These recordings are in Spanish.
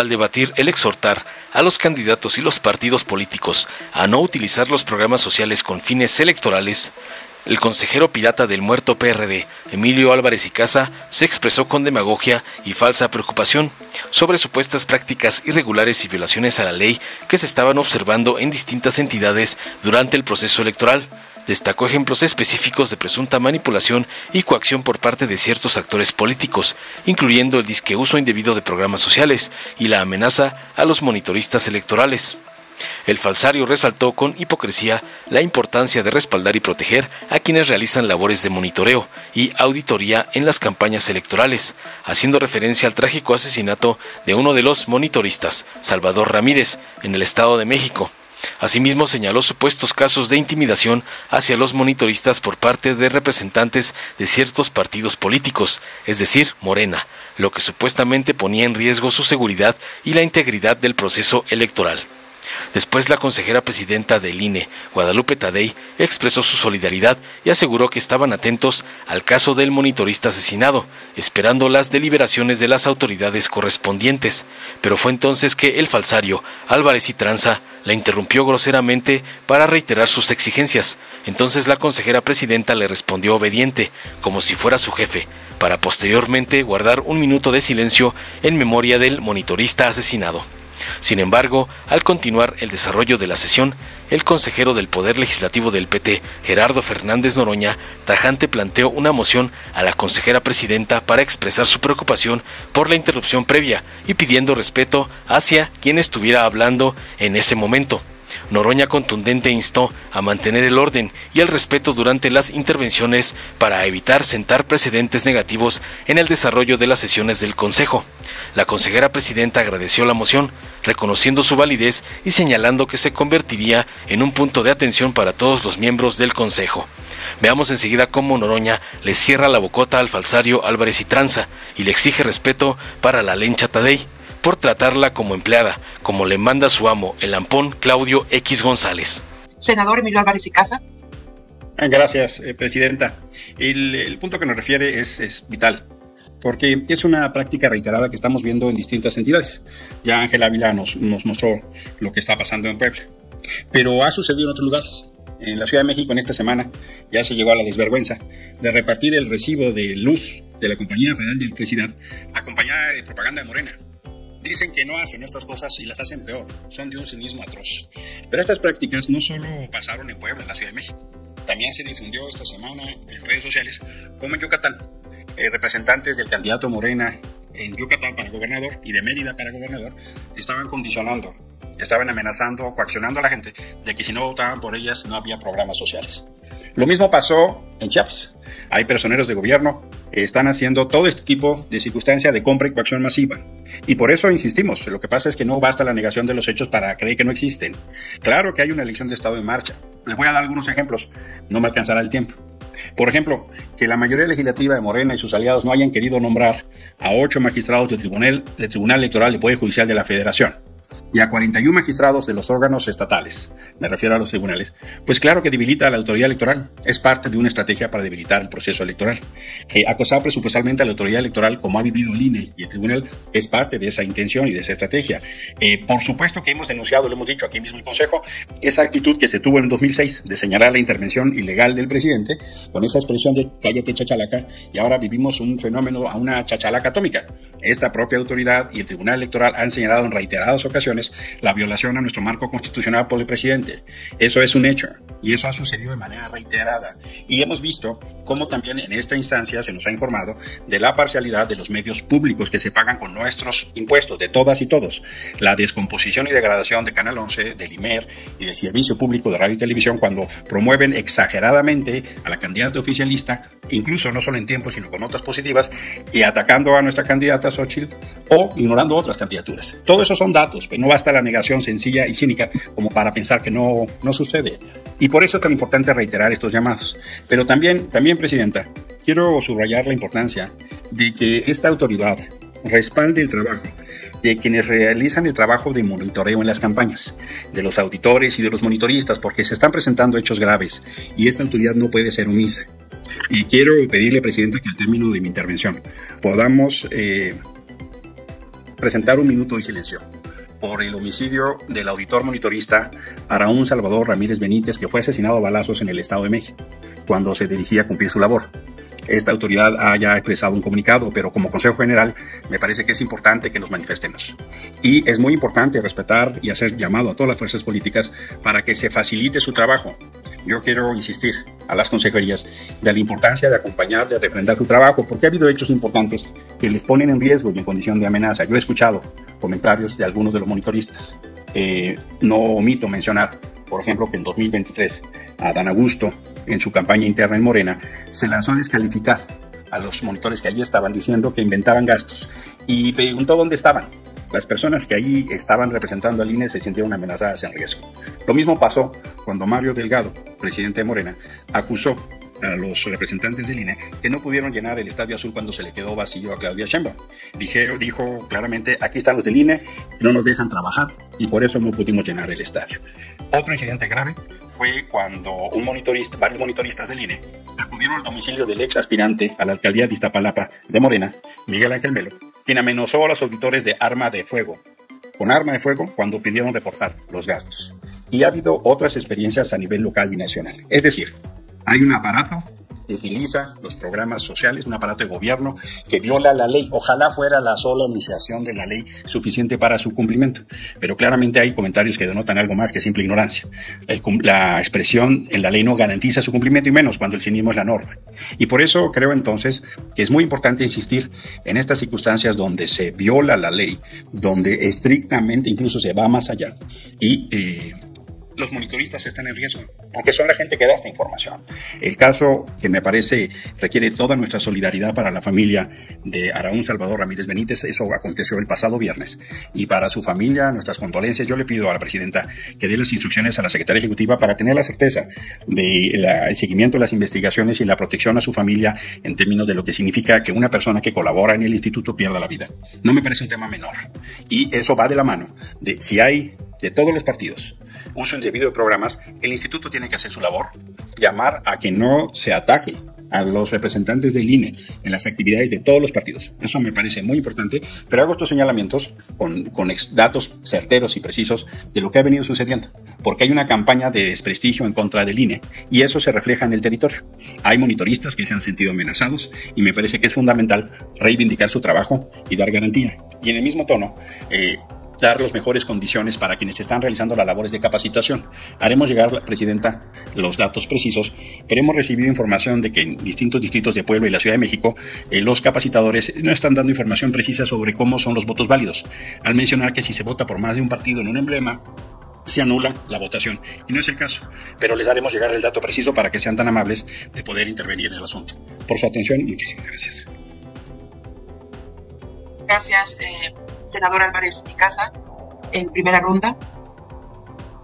Al debatir el exhortar a los candidatos y los partidos políticos a no utilizar los programas sociales con fines electorales, el consejero pirata del muerto PRD, Emilio Álvarez y Casa, se expresó con demagogia y falsa preocupación sobre supuestas prácticas irregulares y violaciones a la ley que se estaban observando en distintas entidades durante el proceso electoral. Destacó ejemplos específicos de presunta manipulación y coacción por parte de ciertos actores políticos, incluyendo el disque uso indebido de programas sociales y la amenaza a los monitoristas electorales. El falsario resaltó con hipocresía la importancia de respaldar y proteger a quienes realizan labores de monitoreo y auditoría en las campañas electorales, haciendo referencia al trágico asesinato de uno de los monitoristas, Salvador Ramírez, en el Estado de México. Asimismo, señaló supuestos casos de intimidación hacia los monitoristas por parte de representantes de ciertos partidos políticos, es decir, Morena, lo que supuestamente ponía en riesgo su seguridad y la integridad del proceso electoral. Después la consejera presidenta del INE, Guadalupe Tadei, expresó su solidaridad y aseguró que estaban atentos al caso del monitorista asesinado, esperando las deliberaciones de las autoridades correspondientes. Pero fue entonces que el falsario, Álvarez y Tranza, la interrumpió groseramente para reiterar sus exigencias. Entonces la consejera presidenta le respondió obediente, como si fuera su jefe, para posteriormente guardar un minuto de silencio en memoria del monitorista asesinado. Sin embargo, al continuar el desarrollo de la sesión, el consejero del Poder Legislativo del PT, Gerardo Fernández Noroña, tajante planteó una moción a la consejera presidenta para expresar su preocupación por la interrupción previa y pidiendo respeto hacia quien estuviera hablando en ese momento. Noroña contundente instó a mantener el orden y el respeto durante las intervenciones para evitar sentar precedentes negativos en el desarrollo de las sesiones del Consejo. La consejera presidenta agradeció la moción, reconociendo su validez y señalando que se convertiría en un punto de atención para todos los miembros del Consejo. Veamos enseguida cómo Noroña le cierra la bocota al falsario Álvarez y Tranza y le exige respeto para la lencha Tadei por tratarla como empleada, como le manda su amo, el ampón Claudio X González. Senador Emilio Álvarez y Casa. Ah, gracias, eh, Presidenta. El, punto que nos refiere es, vital, porque es una práctica reiterada que estamos viendo en distintas entidades. Ya Ángel Ávila nos, nos mostró lo que está pasando en Puebla, pero ha sucedido en otros lugares. En la Ciudad de México en esta semana ya se llegó a la desvergüenza de repartir el recibo de luz de la Compañía Federal de Electricidad acompañada de propaganda de Morena Dicen que no hacen estas cosas y las hacen peor, son de un cinismo atroz. Pero estas prácticas no solo pasaron en Puebla, en la Ciudad de México, también se difundió esta semana en redes sociales, como en Yucatán. Eh, representantes del candidato Morena en Yucatán para gobernador y de Mérida para gobernador estaban condicionando, estaban amenazando, coaccionando a la gente de que si no votaban por ellas no había programas sociales. Lo mismo pasó en Chiapas. Hay personeros de gobierno están haciendo todo este tipo de circunstancia de compra y coacción masiva. Y por eso insistimos, lo que pasa es que no basta la negación de los hechos para creer que no existen. Claro que hay una elección de Estado en marcha. Les voy a dar algunos ejemplos, no me alcanzará el tiempo. Por ejemplo, que la mayoría legislativa de Morena y sus aliados no hayan querido nombrar a ocho magistrados del Tribunal, del Tribunal Electoral y Poder Judicial de la Federación y a 41 magistrados de los órganos estatales, me refiero a los tribunales, pues claro que debilita a la autoridad electoral, es parte de una estrategia para debilitar el proceso electoral. Eh, acosar presupuestalmente a la autoridad electoral, como ha vivido el INE y el tribunal, es parte de esa intención y de esa estrategia. Eh, por supuesto que hemos denunciado, lo hemos dicho aquí mismo en el Consejo, esa actitud que se tuvo en el 2006 de señalar la intervención ilegal del presidente con esa expresión de cállate chachalaca y ahora vivimos un fenómeno a una chachalaca atómica. Esta propia autoridad y el Tribunal Electoral han señalado en reiteradas ocasiones la violación a nuestro marco constitucional por el presidente. Eso es un hecho y eso ha sucedido de manera reiterada. Y hemos visto cómo también en esta instancia se nos ha informado de la parcialidad de los medios públicos que se pagan con nuestros impuestos, de todas y todos. La descomposición y degradación de Canal 11, del IMER y del Servicio Público de Radio y Televisión cuando promueven exageradamente a la candidata oficialista, incluso no solo en tiempo, sino con otras positivas, y atacando a nuestra candidata Xochitl o ignorando otras candidaturas. Todo eso son datos, pero no basta la negación sencilla y cínica como para pensar que no, no sucede. Y por eso es tan importante reiterar estos llamados. Pero también, también, Presidenta, quiero subrayar la importancia de que esta autoridad respalde el trabajo de quienes realizan el trabajo de monitoreo en las campañas, de los auditores y de los monitoristas, porque se están presentando hechos graves y esta autoridad no puede ser omisa. Y quiero pedirle, Presidenta, que al término de mi intervención podamos eh, presentar un minuto de silencio por el homicidio del auditor monitorista Araún Salvador Ramírez Benítez, que fue asesinado a balazos en el Estado de México, cuando se dirigía a cumplir su labor. Esta autoridad haya expresado un comunicado, pero como Consejo General me parece que es importante que nos manifestemos. Y es muy importante respetar y hacer llamado a todas las fuerzas políticas para que se facilite su trabajo. Yo quiero insistir a las consejerías de la importancia de acompañar, de refrendar su trabajo, porque ha habido hechos importantes que les ponen en riesgo y en condición de amenaza. Yo he escuchado comentarios de algunos de los monitoristas. Eh, no omito mencionar, por ejemplo, que en 2023 a Dan Augusto, en su campaña interna en Morena, se lanzó a descalificar a los monitores que allí estaban diciendo que inventaban gastos y preguntó dónde estaban. Las personas que allí estaban representando al INE se sintieron amenazadas en riesgo. Lo mismo pasó cuando Mario Delgado, presidente de Morena, acusó a los representantes del INE que no pudieron llenar el Estadio Azul cuando se le quedó vacío a Claudia Sheinbaum. Dijo, claramente, aquí están los del INE, no nos dejan trabajar y por eso no pudimos llenar el estadio. Otro incidente grave fue cuando un monitorista, varios monitoristas del INE acudieron al domicilio del ex aspirante a la alcaldía de Iztapalapa de Morena, Miguel Ángel Melo, quien amenazó a los auditores de arma de fuego, con arma de fuego cuando pidieron reportar los gastos. Y ha habido otras experiencias a nivel local y nacional. Es decir, hay un aparato que utiliza los programas sociales, un aparato de gobierno que viola la ley. Ojalá fuera la sola iniciación de la ley suficiente para su cumplimiento. Pero claramente hay comentarios que denotan algo más que simple ignorancia. la expresión en la ley no garantiza su cumplimiento y menos cuando el cinismo es la norma. Y por eso creo entonces que es muy importante insistir en estas circunstancias donde se viola la ley, donde estrictamente incluso se va más allá y eh, los monitoristas están en riesgo, aunque son la gente que da esta información. El caso que me parece requiere toda nuestra solidaridad para la familia de Araúl Salvador Ramírez Benítez, eso aconteció el pasado viernes. Y para su familia, nuestras condolencias, yo le pido a la presidenta que dé las instrucciones a la secretaria ejecutiva para tener la certeza del seguimiento de las investigaciones y la protección a su familia en términos de lo que significa que una persona que colabora en el instituto pierda la vida. No me parece un tema menor. Y eso va de la mano de si hay de todos los partidos uso indebido de programas, el instituto tiene que hacer su labor, llamar a que no se ataque a los representantes del INE en las actividades de todos los partidos. Eso me parece muy importante, pero hago estos señalamientos con, con datos certeros y precisos de lo que ha venido sucediendo, porque hay una campaña de desprestigio en contra del INE y eso se refleja en el territorio. Hay monitoristas que se han sentido amenazados y me parece que es fundamental reivindicar su trabajo y dar garantía. Y en el mismo tono, eh, dar las mejores condiciones para quienes están realizando las labores de capacitación. Haremos llegar, Presidenta, los datos precisos, pero hemos recibido información de que en distintos distritos de Puebla y la Ciudad de México, eh, los capacitadores no están dando información precisa sobre cómo son los votos válidos, al mencionar que si se vota por más de un partido en un emblema, se anula la votación. Y no es el caso, pero les haremos llegar el dato preciso para que sean tan amables de poder intervenir en el asunto. Por su atención, muchísimas gracias. Gracias. Eh senador Álvarez y Casa en primera ronda.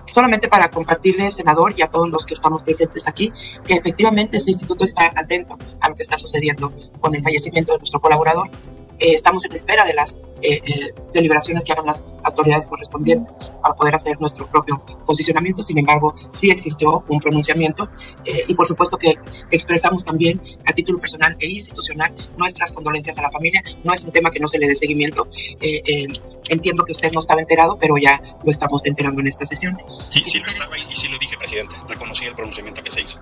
Solamente para compartirle, senador, y a todos los que estamos presentes aquí, que efectivamente ese instituto está atento a lo que está sucediendo con el fallecimiento de nuestro colaborador eh, estamos en espera de las eh, eh, deliberaciones que hagan las autoridades correspondientes para poder hacer nuestro propio posicionamiento. Sin embargo, sí existió un pronunciamiento y por supuesto que expresamos también a título personal e institucional nuestras condolencias a la familia. No es un tema que no se le dé seguimiento. entiendo que usted no estaba enterado, pero ya lo estamos enterando en esta sesión. Sí, sí lo estaba y sí lo dije, presidente. Reconocí el pronunciamiento que se hizo.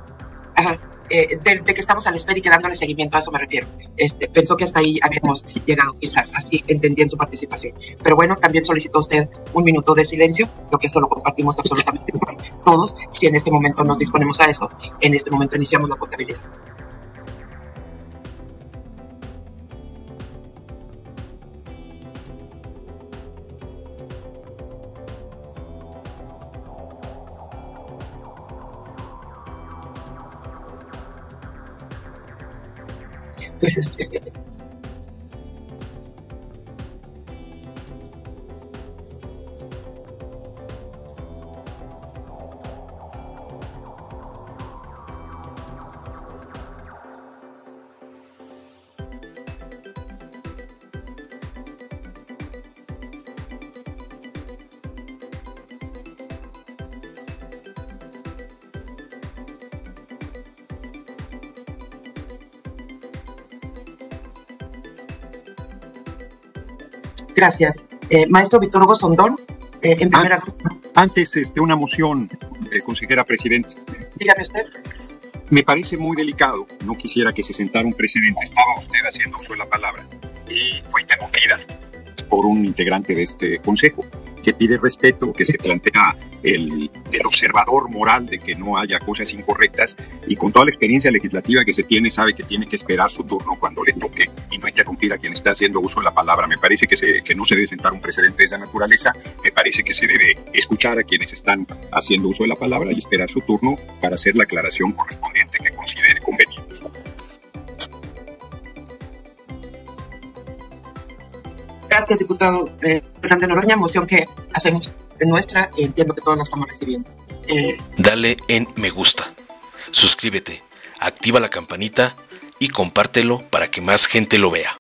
Eh, de, que estamos al espera y que dándole seguimiento, a eso me refiero. Este, pensó que hasta ahí habíamos llegado, quizá, así entendí en su participación. Pero bueno, también solicitó usted un minuto de silencio, lo que eso lo compartimos absolutamente todos. Si en este momento nos disponemos a eso, en este momento iniciamos la contabilidad. Entonces, Gracias. Eh, maestro Víctor Hugo Sondón, eh, en primera Antes, este, una moción, eh, consejera presidente. Dígame usted. Me parece muy delicado, no quisiera que se sentara un presidente, estaba usted haciendo uso de la palabra y fue interrumpida por un integrante de este consejo que pide respeto, que se plantea el, observador moral de que no haya cosas incorrectas y con toda la experiencia legislativa que se tiene sabe que tiene que esperar su turno cuando le toque y no interrumpir a quien está haciendo uso de la palabra. Me parece que, se, que no se debe sentar un precedente de esa naturaleza, me parece que se debe escuchar a quienes están haciendo uso de la palabra y esperar su turno para hacer la aclaración correspondiente que considere conveniente. Gracias, diputado eh, Fernández Noroña. Moción que hacemos de nuestra entiendo que todas la estamos recibiendo. Eh, Dale en me gusta. Suscríbete, activa la campanita y compártelo para que más gente lo vea.